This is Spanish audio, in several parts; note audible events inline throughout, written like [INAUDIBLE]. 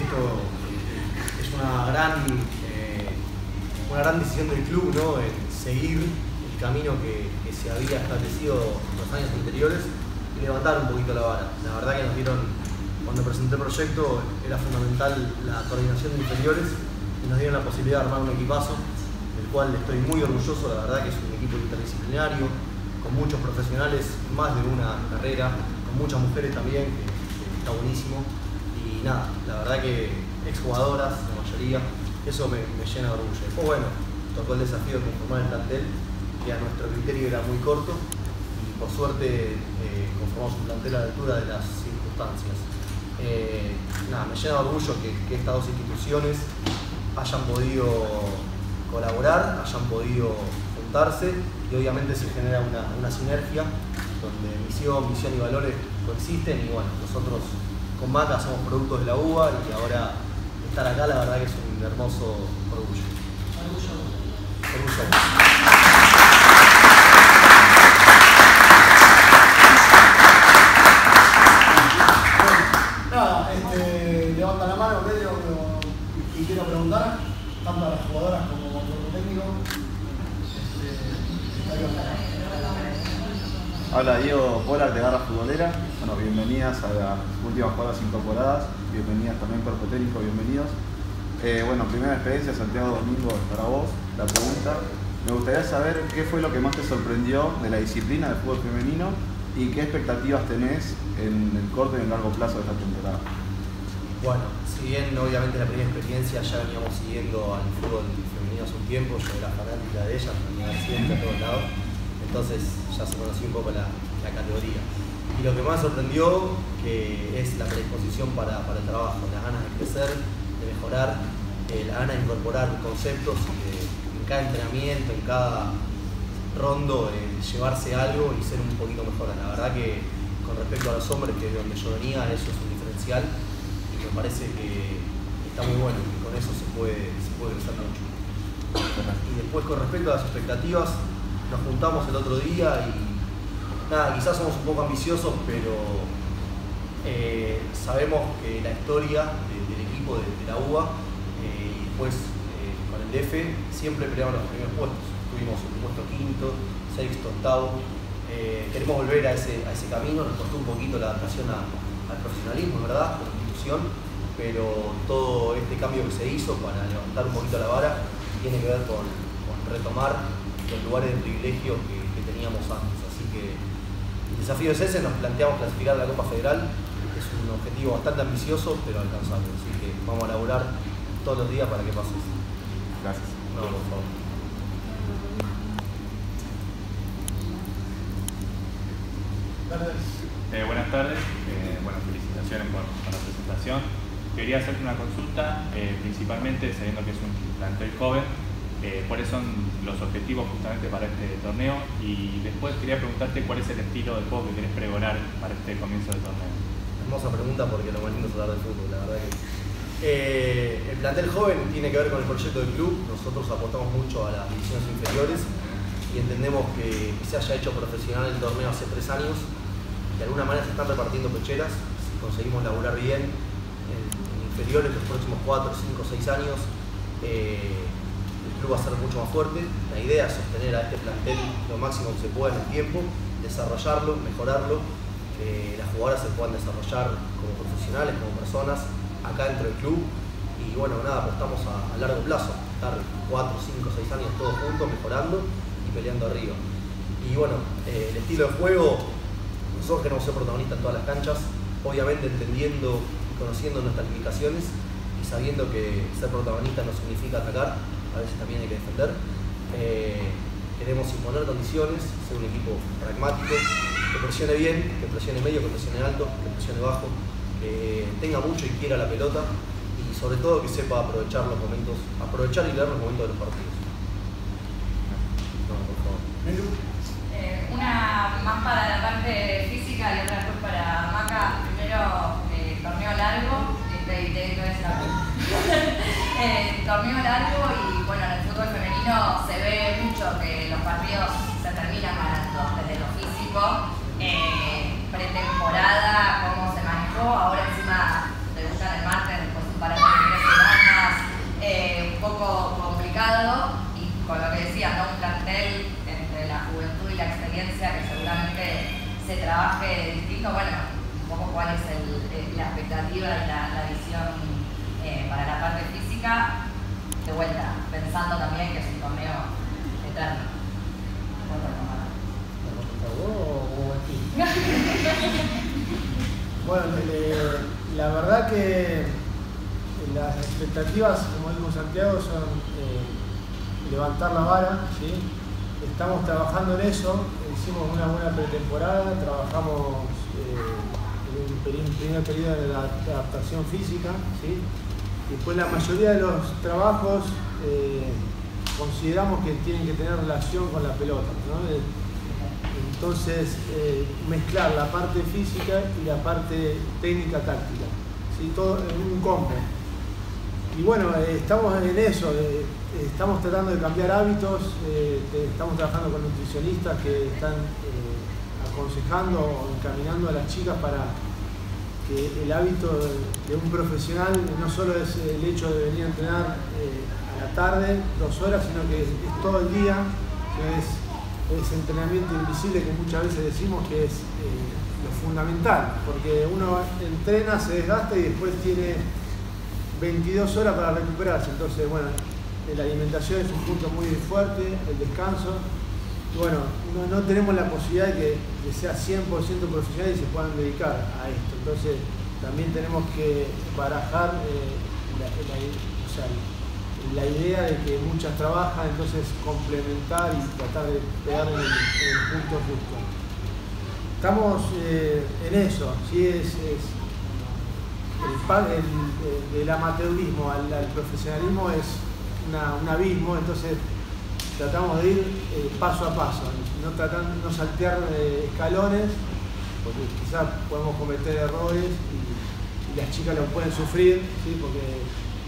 esto es una gran, eh, una gran decisión del club, ¿no? En seguir el camino que, se había establecido los años anteriores y levantar un poquito la vara. La verdad que nos dieron, cuando presenté el proyecto, era fundamental la coordinación de inferiores y nos dieron la posibilidad de armar un equipazo, del cual estoy muy orgulloso, la verdad que es un equipo interdisciplinario, con muchos profesionales, más de una carrera, con muchas mujeres también, que está buenísimo. Y nada, la verdad que exjugadoras, la mayoría, eso me, llena de orgullo. Después, bueno, tocó el desafío de conformar el plantel, que a nuestro criterio era muy corto, y por suerte eh, conformamos un plantel a la altura de las circunstancias. Eh, nada, me llena de orgullo que, estas dos instituciones hayan podido colaborar, hayan podido juntarse y obviamente se genera una sinergia donde misión, misión y valores coexisten y bueno, nosotros con Maca somos productos de la UBA y ahora estar acá la verdad que es un hermoso orgullo. Orgullo. Nada, este, levanta la mano, Pedro, y quiero preguntar, tanto a las jugadoras como al cuerpo técnico. Este. Habla Diego Polar de Garra Futbolera. Bueno, bienvenidas a las últimas jugadas incorporadas. Bienvenidas también cuerpo técnico, bienvenidos. Eh, bueno, primera experiencia, Santiago Domingo, para vos. La pregunta. Me gustaría saber qué fue lo que más te sorprendió de la disciplina del fútbol femenino y qué expectativas tenés en el corto y en el largo plazo de esta temporada. Bueno, si bien obviamente la primera experiencia ya veníamos siguiendo al fútbol femenino hace un tiempo, yo era fanática de ella, venía siempre a todos lados, entonces ya se conocía un poco la categoría. Y lo que más sorprendió que es la predisposición para, para el trabajo, las ganas de crecer, de mejorar, eh, la gana de incorporar conceptos en cada entrenamiento, en cada rondo, eh, llevarse algo y ser un poquito mejor. La verdad que con respecto a los hombres, que de donde yo venía, eso es un diferencial y me parece que está muy bueno y con eso se puede, se puede crecer mucho. Y después con respecto a las expectativas, nos juntamos el otro día y nada, quizás somos un poco ambiciosos, pero eh, sabemos que la historia de- del equipo de, la UBA eh, y después eh, con el DF siempre peleamos los primeros puestos. Tuvimos un puesto quinto, sexto, octavo. Eh, queremos volver a ese, camino, nos costó un poquito la adaptación al profesionalismo, ¿verdad? Como institución, pero todo este cambio que se hizo para levantar un poquito la vara tiene que ver con, retomar los lugares de privilegio que teníamos antes. El desafío es ese, nos planteamos clasificar a la Copa Federal, es un objetivo bastante ambicioso, pero alcanzable. Así que vamos a laburar todos los días para que pase eso. Gracias. No, por favor. Eh, buenas tardes, eh, bueno, felicitaciones por, por la presentación. Quería hacerte una consulta, eh, principalmente sabiendo que es un plantel joven, eh, cuáles son los objetivos justamente para este torneo y después quería preguntarte cuál es el estilo de juego que querés pregonar para este comienzo del torneo. Hermosa pregunta porque lo más lindo es hablar de fútbol, la verdad que. Eh, el plantel joven tiene que ver con el proyecto del club. Nosotros apostamos mucho a las divisiones inferiores y entendemos que, se haya hecho profesional el torneo hace tres años. De alguna manera se están repartiendo pecheras. Si conseguimos laburar bien en, inferiores los próximos 4, 5, 6 años, eh, club va a ser mucho más fuerte. La idea es sostener a este plantel lo máximo que se pueda en el tiempo, desarrollarlo, mejorarlo, que las jugadoras se puedan desarrollar como profesionales, como personas, acá dentro del club. Y bueno, nada, apostamos a, a largo plazo, estar 4, 5, 6 años todos juntos, mejorando y peleando arriba. Y bueno, eh, el estilo de juego, nosotros queremos ser protagonistas en todas las canchas, obviamente entendiendo y conociendo nuestras limitaciones y sabiendo que ser protagonista no significa atacar, a veces también hay que defender. Eh, queremos imponer condiciones, ser un equipo pragmático, que presione bien, que presione medio, que presione alto, que presione bajo, que tenga mucho y quiera la pelota y sobre todo que sepa aprovechar los momentos, aprovechar y leer los momentos de los partidos. No, por favor. Melu. Eh, una más para la parte física y otra después para Maca. Primero, eh, torneo largo, este, y te la [LAUGHS] eh, Torneo largo y se ve mucho que los barrios se terminan ganando desde lo físico, eh, pretemporada, cómo se manejó, ahora encima de buscar el martes después de un parate de tres semanas, eh, un poco complicado y con lo que decía, ¿no? un plantel entre la juventud y la experiencia que seguramente se trabaje distinto, bueno, un poco cuál es el, eh, la expectativa y la, visión para la parte física, de vuelta, pensando también que es un torneo eterno. [LAUGHS] Bueno, la verdad que las expectativas, como dijo Santiago, son eh, levantar la vara. ¿sí? Estamos trabajando en eso, hicimos una buena pretemporada, trabajamos eh, en un primer periodo de la adaptación física. ¿sí? Después la mayoría de los trabajos eh, consideramos que tienen que tener relación con la pelota. Entonces, eh, mezclar la parte física y la parte técnica táctica, ¿sí? todo en un combo. Y bueno, eh, estamos en eso, estamos tratando de cambiar hábitos, estamos trabajando con nutricionistas que están aconsejando o encaminando a las chicas para el hábito de un profesional no solo es el hecho de venir a entrenar eh, la tarde, dos horas, sino que es, todo el día, que es ese entrenamiento invisible que muchas veces decimos que es eh, lo fundamental, porque uno entrena, se desgasta y después tiene 22 horas para recuperarse. Entonces, bueno, la alimentación es un punto muy fuerte, el descanso. Bueno, no, tenemos la posibilidad de que, sea 100% profesional y se puedan dedicar a esto. Entonces, también tenemos que barajar eh, la, idea de que muchas trabajan, entonces complementar y tratar de pegar en el, punto justo. Estamos eh, en eso, ¿sí? es, el, el, amateurismo al, profesionalismo es un abismo, entonces tratamos de ir eh, paso a paso, no, no saltear eh, escalones, porque quizás podemos cometer errores y, las chicas lo pueden sufrir, porque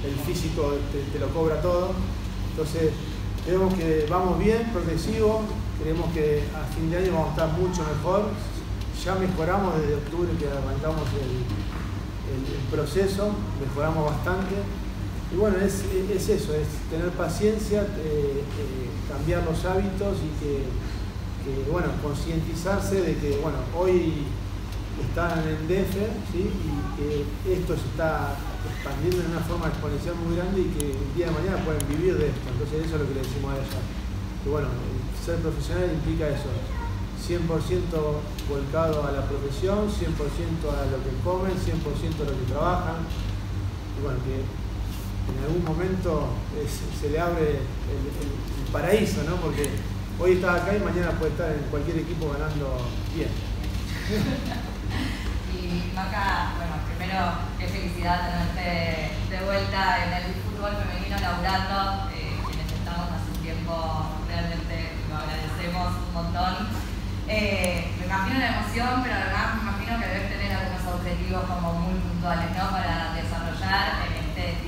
el físico te, lo cobra todo. Entonces, creemos que vamos bien, progresivo, creemos que a fin de año vamos a estar mucho mejor. Ya mejoramos desde octubre que arrancamos el proceso, mejoramos bastante y bueno, es, eso, es tener paciencia, eh, eh, cambiar los hábitos y que, bueno, concientizarse de que, bueno, hoy están en DF ¿sí? y que esto se está expandiendo de una forma exponencial muy grande y que el día de mañana pueden vivir de esto. Entonces eso es lo que le decimos a ella. Que bueno, ser profesional implica eso, 100% volcado a la profesión, 100% a lo que comen, 100% a lo que trabajan. Y bueno, que en algún momento se le abre el, paraíso, ¿no? Porque hoy está acá y mañana puede estar en cualquier equipo ganando bien. [LAUGHS] y Maca, bueno, primero qué felicidad tenerte de vuelta en el fútbol femenino laburando, eh, quienes estamos hace un tiempo realmente lo agradecemos un montón. Eh, me imagino la emoción, pero además me imagino que debes tener algunos objetivos como muy puntuales, ¿no? Para desarrollar en este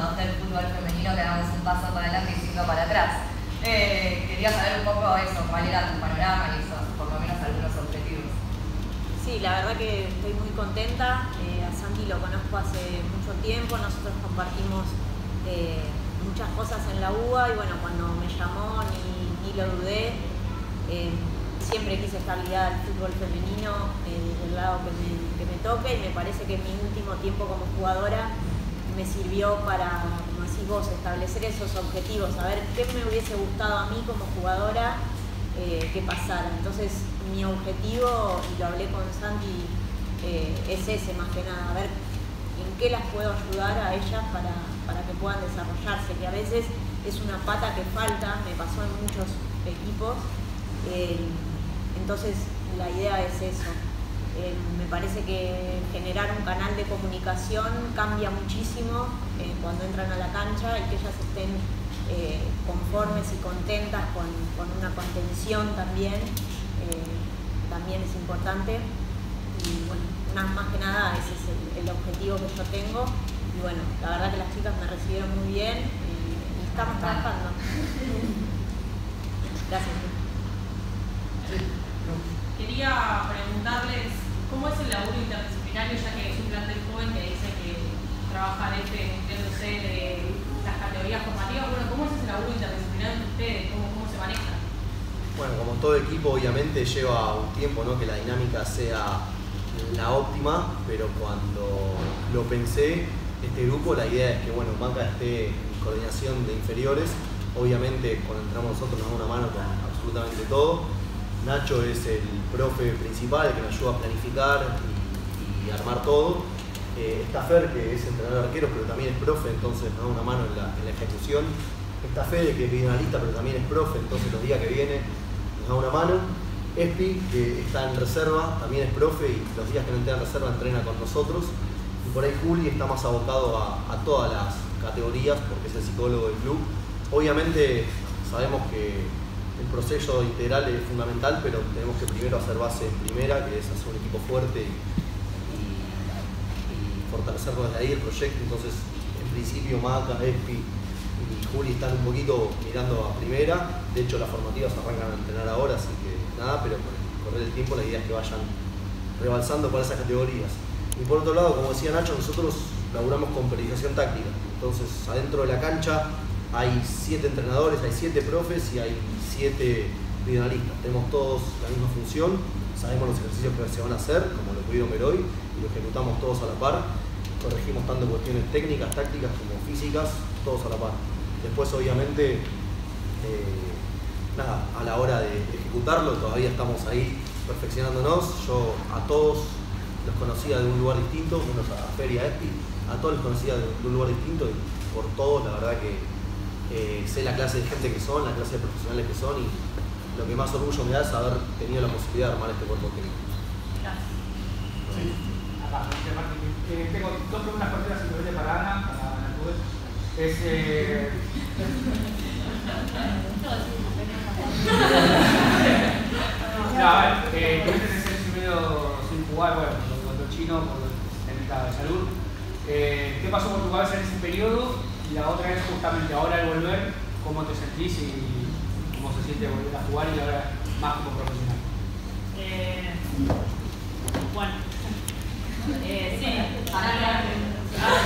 del fútbol femenino que damos un paso para adelante y cinco para atrás. Eh, quería saber un poco eso, cuál era tu panorama y esos, por lo menos algunos objetivos. Sí, la verdad que estoy muy contenta. Eh, a Santi lo conozco hace mucho tiempo, nosotros compartimos eh, muchas cosas en la UBA y bueno, cuando me llamó ni, lo dudé. siempre quise estar ligada al fútbol femenino del lado que me, que me toque y me parece que mi último tiempo como jugadora me sirvió para, como decís vos, establecer esos objetivos, saber qué me hubiese gustado a mí como jugadora eh, que pasara. Entonces, mi objetivo, y lo hablé con Santi, eh, es ese más que nada, a ver en qué las puedo ayudar a ellas para, que puedan desarrollarse, que a veces es una pata que falta, me pasó en muchos equipos. Eh, entonces, la idea es eso eh, me parece que generar un canal de comunicación cambia muchísimo cuando entran a la cancha y que ellas estén conformes y contentas con, una contención también, también es importante. Y bueno, más que nada ese es el, objetivo que yo tengo. Y bueno, la verdad que las chicas me recibieron muy bien y estamos trabajando. [LAUGHS] Gracias. Quería preguntarles cómo es el laburo interdisciplinario, ya que es un plantel joven que dice que trabaja este nutriéndose de las categorías formativas. Bueno, ¿cómo es ese laburo interdisciplinario de ustedes? ¿Cómo, cómo se maneja? Bueno, como todo equipo, obviamente lleva un tiempo ¿no? que la dinámica sea la óptima, pero cuando lo pensé, este grupo, la idea es que bueno, Maca esté en coordinación de inferiores. Obviamente cuando entramos nosotros nos da una mano con absolutamente todo. Nacho es el profe principal, que nos ayuda a planificar y, armar todo. Eh, está Fer, que es entrenador de arqueros, pero también es profe, entonces nos da una mano en la, en la ejecución. Está Fede, que es videoanalista, pero también es profe, entonces los días que viene nos da una mano. Espi, que está en reserva, también es profe y los días que no entrena en reserva entrena con nosotros. Y por ahí Juli está más abocado a, todas las categorías porque es el psicólogo del club. Obviamente sabemos que el proceso integral es fundamental, pero tenemos que primero hacer base en primera, que es hacer un equipo fuerte y, y fortalecerlo desde ahí el proyecto. Entonces, en principio, Maca, Espi y Juli están un poquito mirando a primera. De hecho, las formativas arrancan a entrenar ahora, así que nada, pero con el correr del tiempo la idea es que vayan rebalsando para esas categorías. Y por otro lado, como decía Nacho, nosotros laburamos con periodización táctica. Entonces, adentro de la cancha hay siete entrenadores, hay siete profes y hay siete videoanalistas. Tenemos todos la misma función, sabemos los ejercicios que se van a hacer, como lo pudieron ver hoy, y lo ejecutamos todos a la par. Corregimos tanto cuestiones técnicas, tácticas como físicas, todos a la par. Después, obviamente, eh, nada, a la hora de ejecutarlo, todavía estamos ahí perfeccionándonos. Yo a todos los conocía de un lugar distinto, unos a Feria Espi, a todos los conocía de un lugar distinto y por todos, la verdad que eh, sé la clase de gente que son, la clase de profesionales que son y lo que más orgullo me da es haber tenido la posibilidad de armar este cuerpo técnico. Sí. Martín. Eh, tengo dos preguntas cortitas simplemente para Ana, para Ana Cube. Es. Eh... no, a ver, eh, seis y medio sin jugar, bueno, contra el chino, por el estado de salud. Eh, ¿Qué pasó con tu cabeza en ese periodo? Y la otra es justamente ahora al volver, ¿cómo te sentís y cómo se siente volver a jugar y ahora más como profesional? Eh, bueno, eh, sí, ahora, ah,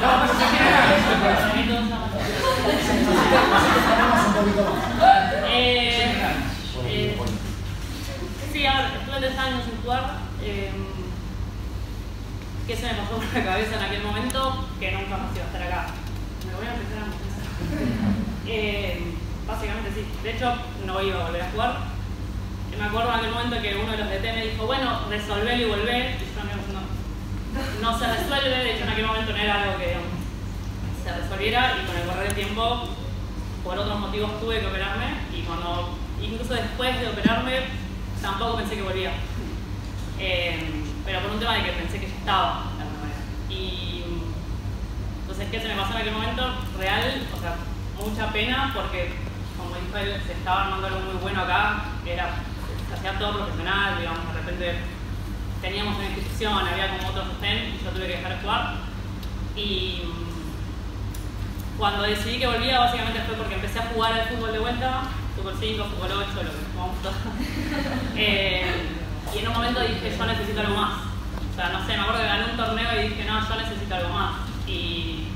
No, no, no. Eh, eh, sí, ahora estuve tres años sin jugar. Eh, ¿Qué se me pasó por la cabeza en aquel momento? Que nunca más iba a estar acá. Me voy a empezar a pensar. Eh, básicamente sí. De hecho, no iba a volver a jugar. Me acuerdo en aquel momento que uno de los DT me dijo, bueno, resolvelo y volver. Y yo no, no, no se resuelve. De hecho, en aquel momento no era algo que digamos, resolviera. Y con el correr del tiempo, por otros motivos tuve que operarme. Y cuando, incluso después de operarme, tampoco pensé que volvía. Eh, pero por un tema de que pensé que ya estaba de alguna manera. Y entonces, ¿qué se me pasó en aquel momento? Real, o sea, mucha pena porque, como dijo él, se estaba armando algo muy bueno acá, era, hacía todo profesional, digamos, de repente teníamos una institución, había como otros estén y yo tuve que dejar de jugar. Y cuando decidí que volvía, básicamente fue porque empecé a jugar al fútbol de vuelta, fútbol 5, fútbol 8, lo que jugamos todos. [LAUGHS] eh, y en un momento dije, yo necesito algo más. O sea, no sé, me acuerdo que gané un torneo y dije, no, yo necesito algo más. Y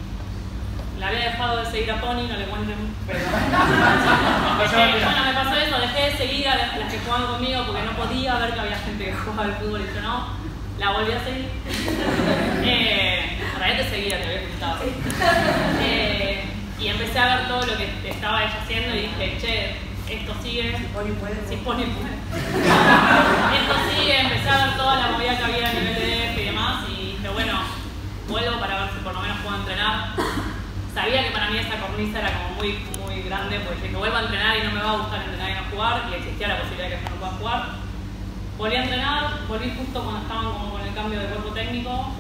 la había dejado de seguir a Pony, no le cuenten, pero... [LAUGHS] Dejé- bueno, me pasó eso, dejé de seguir a las, las que jugaban conmigo porque no podía ver que había gente que jugaba al fútbol y yo no. La volví a seguir. [LAUGHS] eh, realidad te seguía, te había gustado. Eh, y empecé a ver todo lo que estaba ella haciendo y dije, che, esto sigue. Si Pony puede. Si Pony puede. [LAUGHS] esto sigue, empecé a ver toda la movida que había a nivel de DF y demás y dije, bueno, vuelvo para ver si por lo menos puedo entrenar. Sabía que para mí esa cornisa era como muy, muy grande porque dije, vuelvo a entrenar y no me va a gustar entrenar y no jugar y existía la posibilidad de que yo no pueda jugar. Volví a entrenar, volví justo cuando estaban como con el cambio de cuerpo técnico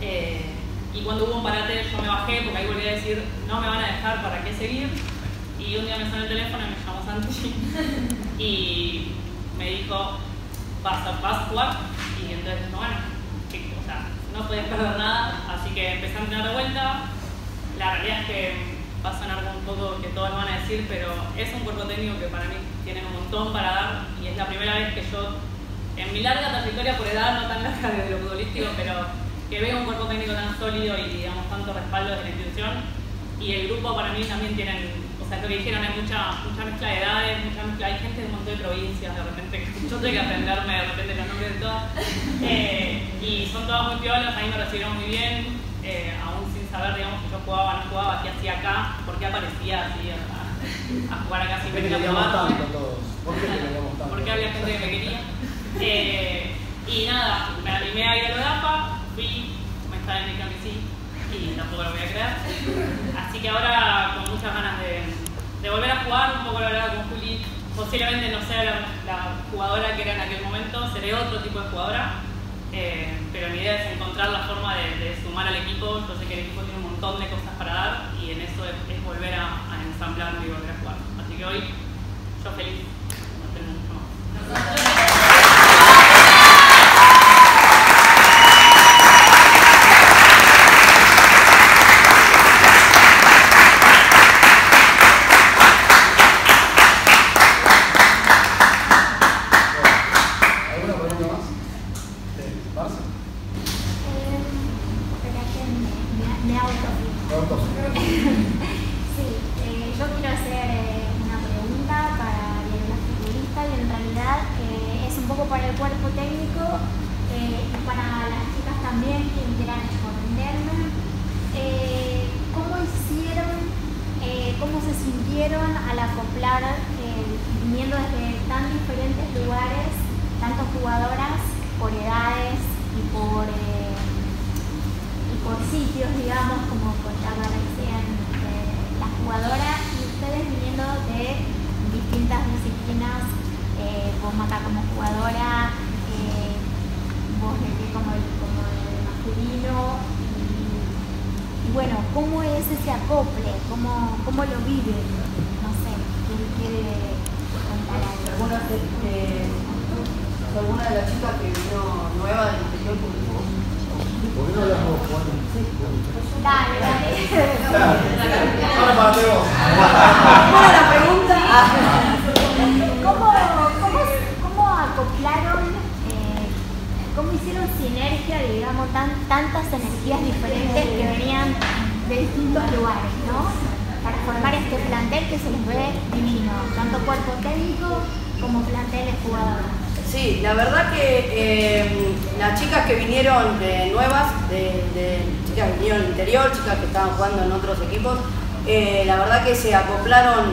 eh, y cuando hubo un parate yo me bajé porque ahí volví a decir, no me van a dejar, ¿para qué seguir? Y un día me sonó el teléfono y me llamó Santi [LAUGHS] y me dijo, vas a, vas a jugar y entonces dije, bueno, que- o sea, no podés perder nada, así que empecé a entrenar de vuelta. La realidad es que va a sonar un poco que todos van a decir, pero es un cuerpo técnico que para mí tiene un montón para dar y es la primera vez que yo, en mi larga trayectoria por edad, no tan larga [LAUGHS] desde lo futbolístico, pero que veo un cuerpo técnico tan sólido y digamos tanto respaldo desde la institución y el grupo para mí también tienen, o sea, lo que dijeron, hay mucha, mucha mezcla de edades, mucha mezcla, hay gente de un montón de provincias de repente, que [LAUGHS] yo tengo que aprenderme de repente los nombres de todas, Eh, y son todas muy piolas, a mí me recibieron muy bien, eh, aún sin saber, digamos, que yo jugaba o no jugaba, hacía aparecía acá, por qué aparecía así a, a jugar acá sin ¿Por qué venir a todos? ¿Por qué tanto? Porque había gente que me quería. Eh, y nada, me animé a ir a lo de Fui, me estaba indicando que sí, y tampoco lo voy a creer. Así que ahora con muchas ganas de, de volver a jugar, un poco lo hablaba con Juli, posiblemente no sea la, la jugadora que era en aquel momento, seré otro tipo de jugadora, eh, pero mi idea es encontrar la forma de, de sumar al equipo, yo sé que el equipo tiene un montón de cosas para dar y en eso es, es volver a, a ensamblarme y volver a jugar. Así que hoy yo feliz, no tengo mucho más. ¿Alguna pregunta más? ¿De Barça? Eh, espera que me, me, me autofijo. Sí, eh, yo quiero hacer eh, una pregunta para la futbolista y en realidad eh, es un poco para el cuerpo técnico eh, y para las chicas también que quieran responderme. Eh, ¿Cómo hicieron, eh, cómo se sintieron al acoplar, eh, viniendo desde tan diferentes lugares, tantas jugadoras por edades y por... eh, y por sitios, digamos, como contaba recién eh, la jugadora, y ustedes viniendo de distintas disciplinas, eh, vos Maca como jugadora, eh, vos Leti como el, como el masculino, y, y bueno, ¿cómo es ese acople? ¿Cómo, cómo lo viven? No sé, ¿quién quiere contar algo? alguna de, de- alguna de las chicas que vino nueva del interior. ¿Por qué no hablamos Juan? Dale, dale. Ahora para vos. ¿Cuál es la pregunta? ¿Cómo, cómo, cómo eh, cómo hicieron sinergia, digamos, tan, tantas energías diferentes que venían de distintos lugares, ¿no? Para formar este plantel que se les ve divino, tanto cuerpo técnico como plantel de jugadores. Sí, la verdad que eh, las chicas que vinieron nuevas, de, chicas que vinieron del interior, chicas que estaban jugando en otros equipos, eh, la verdad que se acoplaron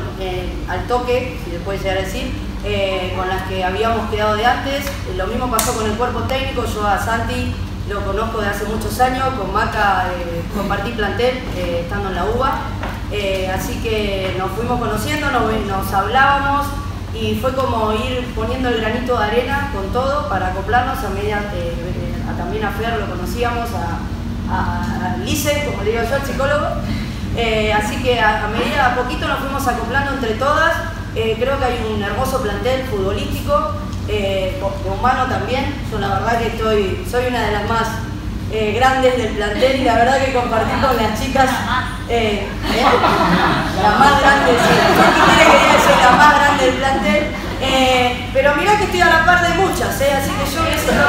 al toque, si se puede llegar a decir, eh, con las que habíamos quedado de antes. Lo mismo pasó con el cuerpo técnico, yo a Santi lo conozco de hace muchos años, con Maca eh, compartí plantel eh, estando en la UBA, Eh, así que nos fuimos conociendo, nos, hablábamos y fue como ir poniendo el granito de arena con todo para acoplarnos a medida eh, eh, a- también a Fer lo conocíamos, a, a, a Lice, como le digo yo, al psicólogo. Así que a, a medida, a poquito nos fuimos acoplando entre todas. Eh, creo que hay un hermoso plantel futbolístico, eh, humano también. Yo la verdad que estoy, soy una de las más eh, grandes del plantel y la verdad que compartir con las chicas. eh, ¿eh? La más grande, sí. ¿Qué quiere que la más grande del plantel. Pero mirá que estoy a la par de muchas, así que yo me siento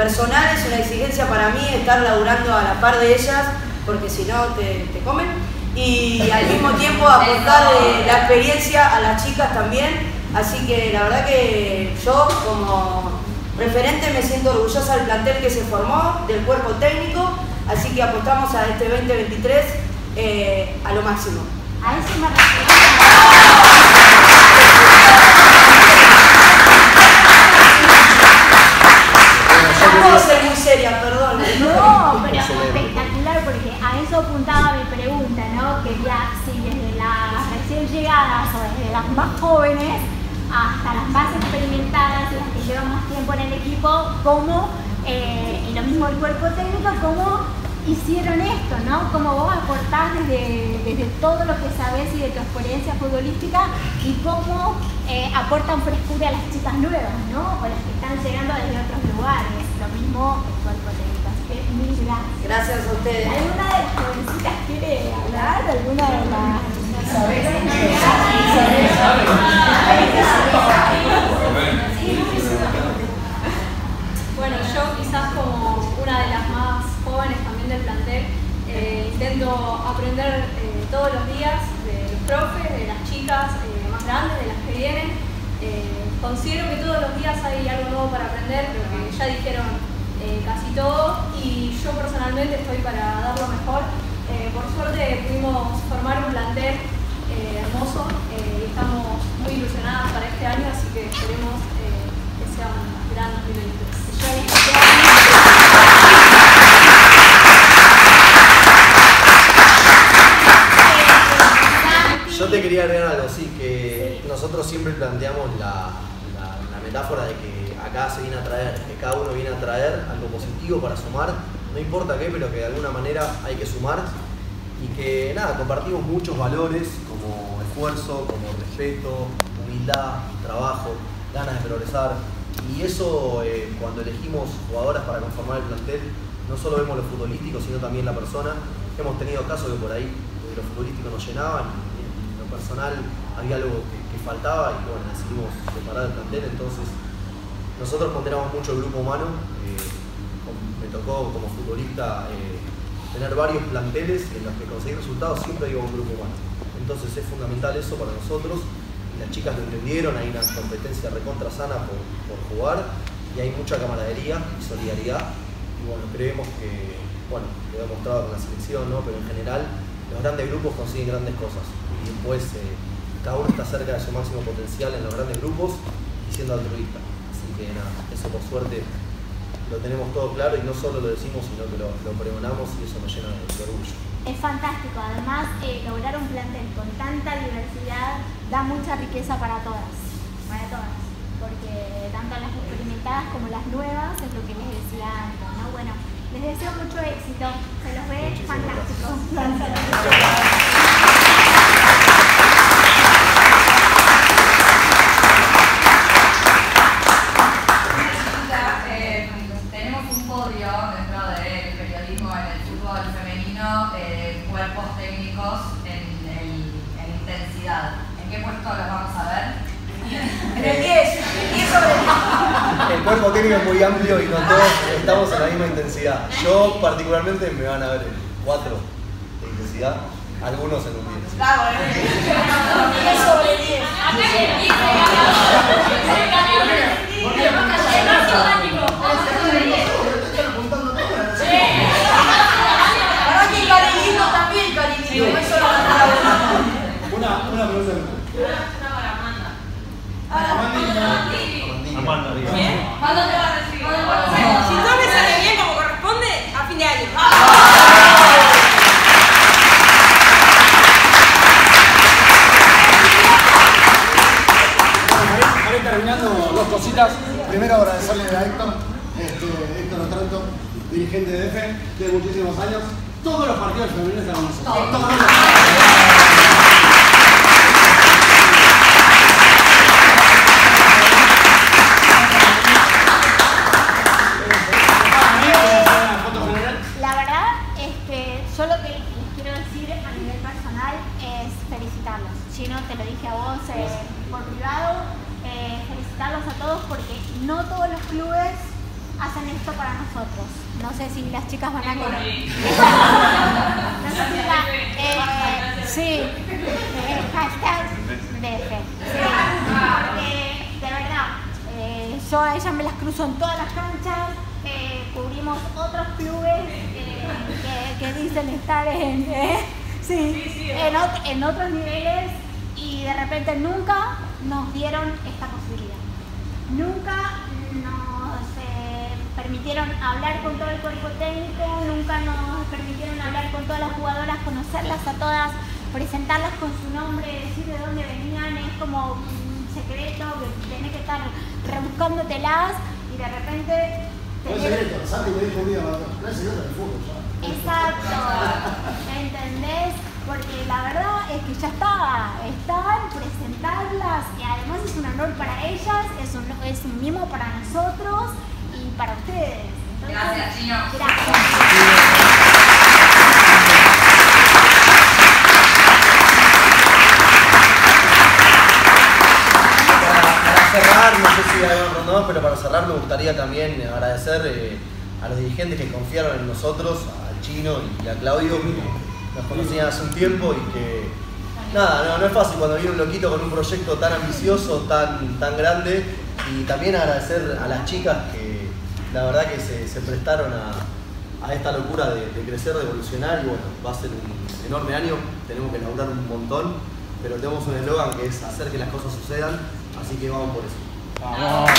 personal, es una exigencia para mí estar laburando a la par de ellas, porque si no te, te comen. Y al mismo tiempo aportar eh, la experiencia a las chicas también. Así que la verdad que yo como referente me siento orgullosa del plantel que se formó, del cuerpo técnico. Así que apostamos a este 2023 eh, a lo máximo. Cómo, eh, y lo mismo el cuerpo técnico, cómo hicieron esto, ¿no? Cómo vos aportás desde, desde todo lo que sabés y de tu experiencia futbolística y cómo eh, aportan frescura a las chicas nuevas, ¿no? O las que están llegando desde otros lugares. Lo mismo el cuerpo técnico. Así que mil gracias. Gracias a ustedes. ¿Alguna de las jovencitas quiere hablar? ¿Alguna de las...? Bueno, yo quizás como una de las más jóvenes también del plantel, eh, intento aprender eh, todos los días de los profes, de las chicas eh, más grandes, de las que vienen. Considero que todos los días hay algo nuevo para aprender, pero que ya dijeron casi todo y yo personalmente estoy para dar lo mejor. Por suerte pudimos formar un plantel hermoso y estamos muy ilusionadas para este año, así que esperemos que sea un gran 2023. Yo te quería agregar algo, sí, que nosotros siempre planteamos la, metáfora de que acá se viene a traer, que cada uno viene a traer algo positivo para sumar, no importa qué, pero que de alguna manera hay que sumar. Y que nada, compartimos muchos valores como esfuerzo, como respeto, humildad, trabajo, ganas de progresar y eso eh, cuando elegimos jugadoras para conformar el plantel, no solo vemos lo futbolístico, sino también la persona. Hemos tenido casos que por ahí eh, lo futbolístico nos llenaban personal había algo que, faltaba y bueno, decidimos separar el plantel, entonces nosotros ponderamos mucho el grupo humano, eh, me tocó como futbolista eh, tener varios planteles en los que conseguir resultados siempre digo un grupo humano. Entonces es fundamental eso para nosotros las chicas lo entendieron, hay una competencia recontra sana por, jugar y hay mucha camaradería y solidaridad y bueno, creemos que, bueno, lo he demostrado con la selección, ¿no? pero en general los grandes grupos consiguen grandes cosas y después eh, cada uno está cerca de su máximo potencial en los grandes grupos y siendo altruista. Así que nada, eso por suerte lo tenemos todo claro y no solo lo decimos, sino que lo, pregonamos y eso me llena de, orgullo. Es fantástico, además eh, lograr un plantel con tanta diversidad da mucha riqueza para todas, para todas, porque tanto las experimentadas como las nuevas es lo que les decía antes, ¿no? Bueno, les deseo mucho éxito, se los ve fantástico. el cuerpo técnico es muy amplio y no todos estamos en la misma intensidad. Yo particularmente me van a ver en 4 de intensidad, algunos en un 10. sobre 10. ¿Cuándo te va a recibir? Si todo me sale bien como corresponde, a fin de año. terminando dos cositas. Primero agradecerle a Héctor, este, Héctor Otranto, dirigente de EFE de muchísimos años. Todos los partidos femeninos eran nosotros. Todos chicas van a correr. [LAUGHS] [LAUGHS] eh, sí, hashtag DF. porque de verdad, eh, yo a ellas me las cruzo en todas las canchas, eh, cubrimos otros clubes eh, que, que, dicen estar en, sí, en, en otros niveles y de repente nunca nos dieron esta posibilidad. Nunca permitieron hablar con todo el cuerpo técnico, nunca nos permitieron hablar con todas las jugadoras, conocerlas a todas, presentarlas con su nombre, decir de dónde venían, es como un secreto que tenés que estar rebuscándotelas y de repente... Exacto, [LAUGHS] ¿entendés? Porque la verdad es que ya está, están, presentarlas y además es un honor para ellas, es un, es un mimo para nosotros para ustedes. gracias, Chino. Gracias. Para cerrar, no sé si hay algo pero para cerrar me gustaría también agradecer eh, a los dirigentes que confiaron en nosotros, al Chino y a Claudio, nos conocían hace un tiempo y que Nada, no, es fácil cuando viene un loquito con un proyecto tan ambicioso, tan, tan grande y también agradecer a las chicas que la verdad que se, prestaron a, a esta locura de, de crecer, de evolucionar y bueno, va a ser un enorme año, tenemos que laburar un montón, pero tenemos un eslogan que es hacer que las cosas sucedan, así que vamos por eso. Vamos.